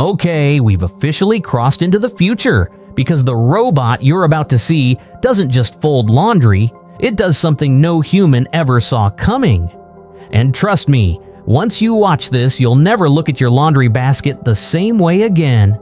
Okay, we've officially crossed into the future because the robot you're about to see doesn't just fold laundry, it does something no human ever saw coming. And trust me, once you watch this, you'll never look at your laundry basket the same way again.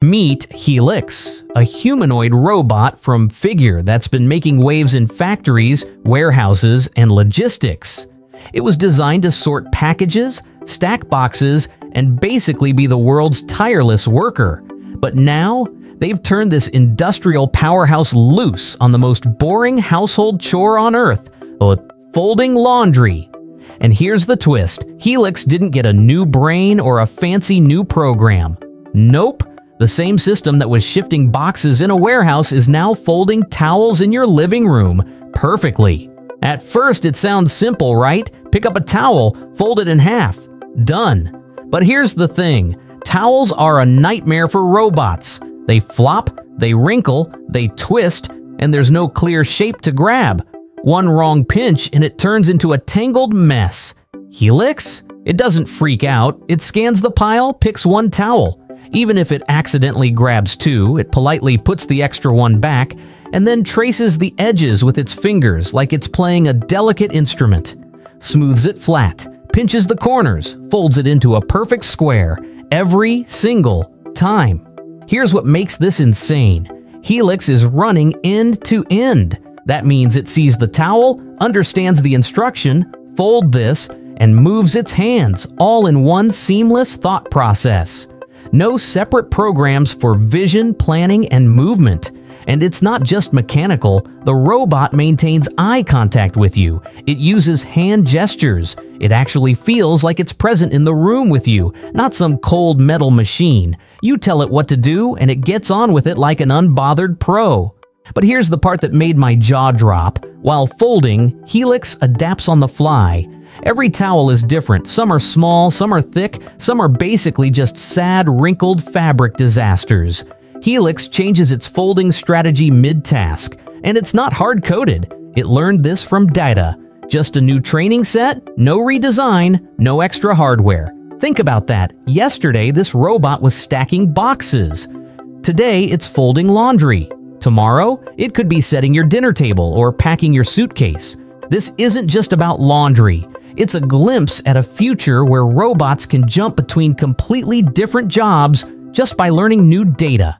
Meet Helix, a humanoid robot from Figure that's been making waves in factories, warehouses, and logistics. It was designed to sort packages, stack boxes, and basically be the world's tireless worker. But now, they've turned this industrial powerhouse loose on the most boring household chore on earth folding laundry. And here's the twist Helix didn't get a new brain or a fancy new program. Nope. The same system that was shifting boxes in a warehouse is now folding towels in your living room perfectly. At first, it sounds simple, right? Pick up a towel, fold it in half. Done. But here's the thing towels are a nightmare for robots. They flop, they wrinkle, they twist, and there's no clear shape to grab. One wrong pinch and it turns into a tangled mess. Helix? It doesn't freak out. It scans the pile, picks one towel. Even if it accidentally grabs two, it politely puts the extra one back and then traces the edges with its fingers like it's playing a delicate instrument. Smooths it flat, pinches the corners, folds it into a perfect square every single time. Here's what makes this insane. Helix is running end to end. That means it sees the towel, understands the instruction, fold this, and moves its hands all in one seamless thought process. No separate programs for vision, planning, and movement. And it's not just mechanical, the robot maintains eye contact with you. It uses hand gestures. It actually feels like it's present in the room with you, not some cold metal machine. You tell it what to do, and it gets on with it like an unbothered pro. But here's the part that made my jaw drop. While folding, Helix adapts on the fly. Every towel is different. Some are small, some are thick, some are basically just sad, wrinkled fabric disasters. Helix changes its folding strategy mid-task, and it's not hard-coded. It learned this from data. Just a new training set, no redesign, no extra hardware. Think about that. Yesterday, this robot was stacking boxes. Today, it's folding laundry. Tomorrow, it could be setting your dinner table or packing your suitcase. This isn't just about laundry. It's a glimpse at a future where robots can jump between completely different jobs just by learning new data.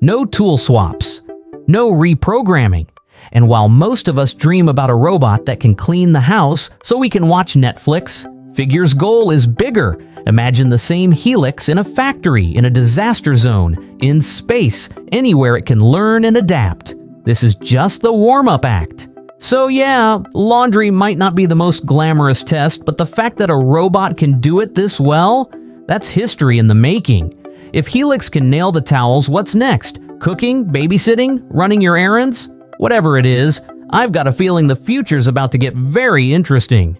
No tool swaps, no reprogramming. And while most of us dream about a robot that can clean the house so we can watch Netflix, Figure's goal is bigger. Imagine the same helix in a factory, in a disaster zone, in space, anywhere it can learn and adapt. This is just the warm up act. So, yeah, laundry might not be the most glamorous test, but the fact that a robot can do it this well, that's history in the making. If Helix can nail the towels, what's next? Cooking, babysitting, running your errands? Whatever it is, I've got a feeling the future's about to get very interesting.